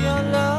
your love.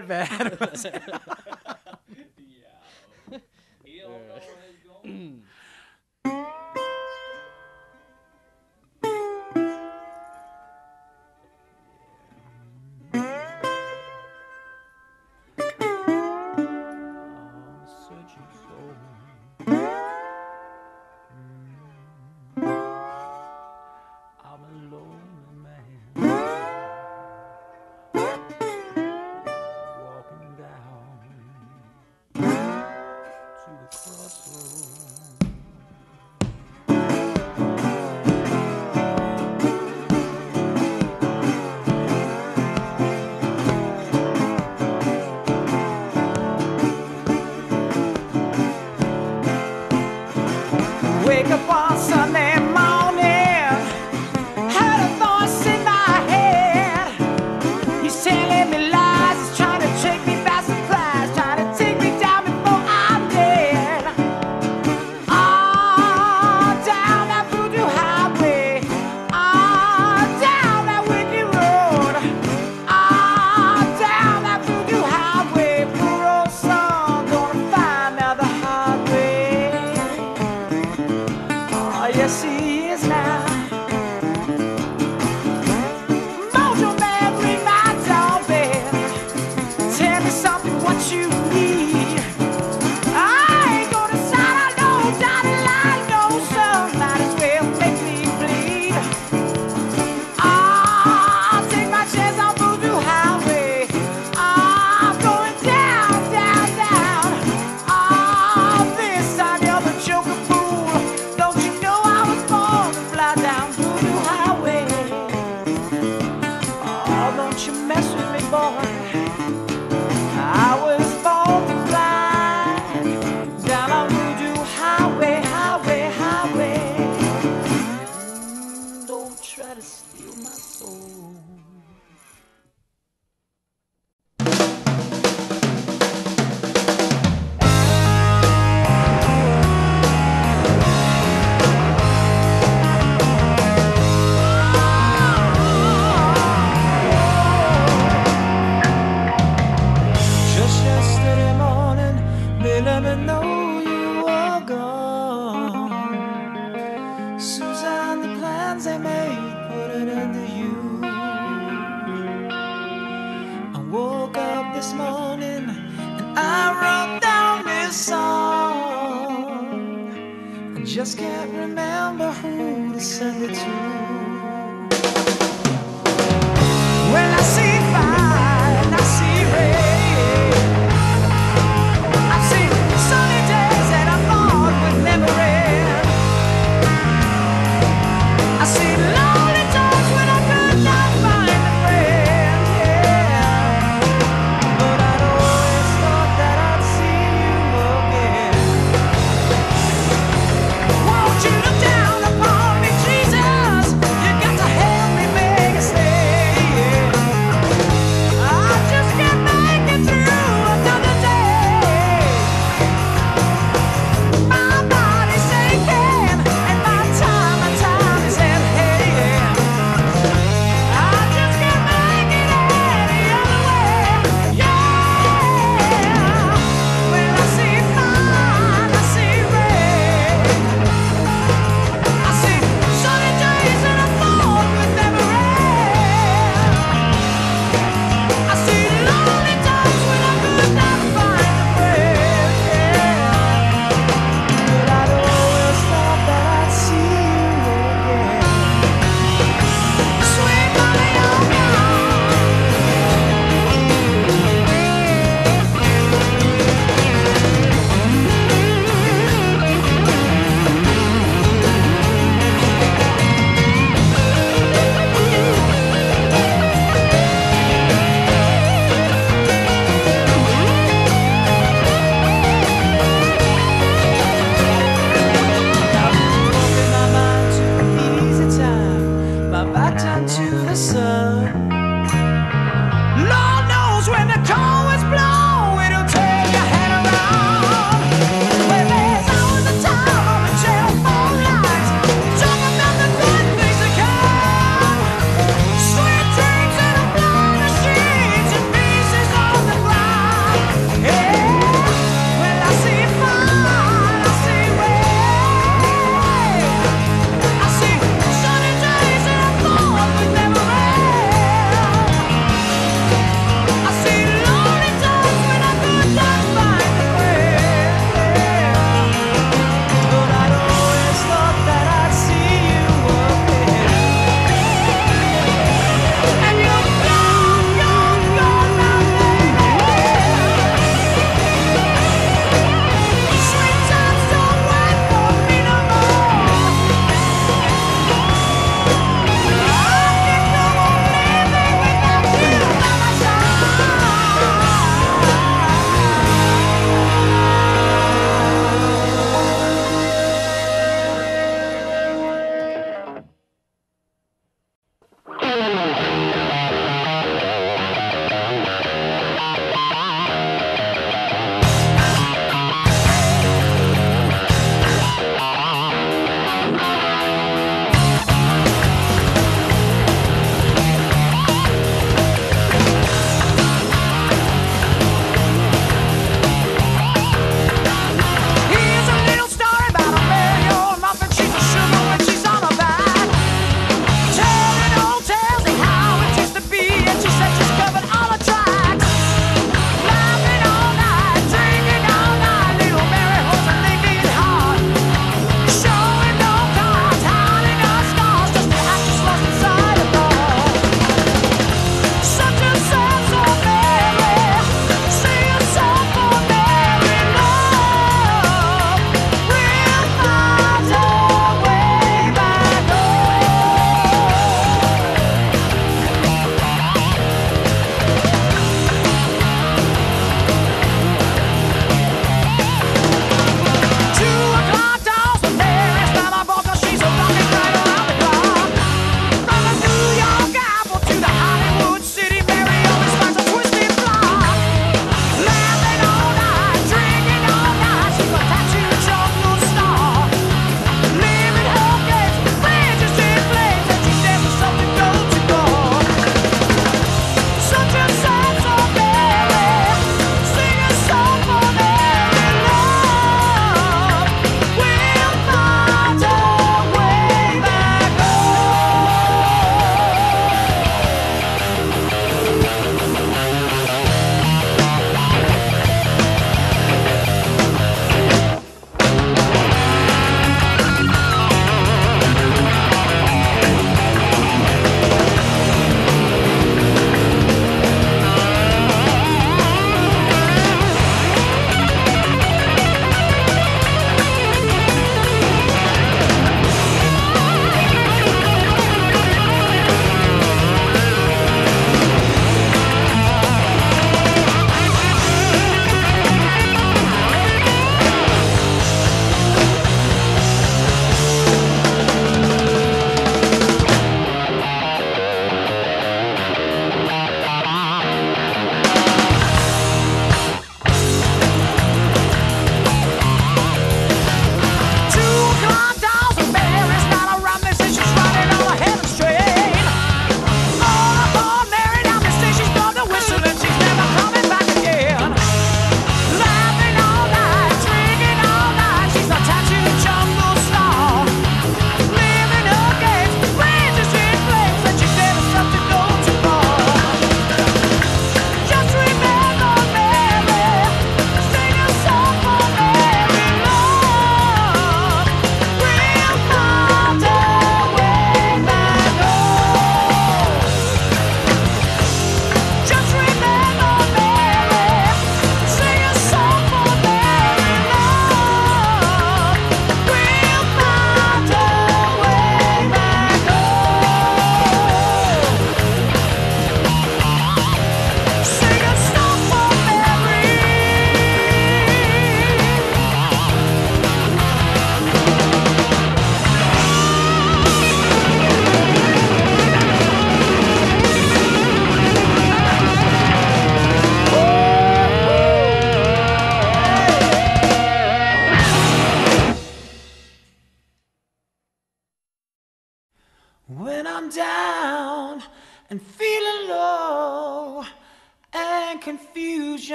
That bad?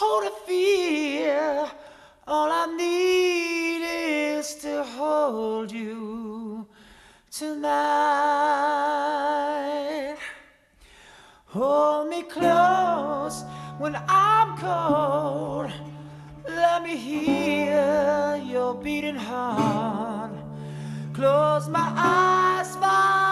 hold a fear. All I need is to hold you tonight. Hold me close when I'm cold. Let me hear your beating heart. Close my eyes, my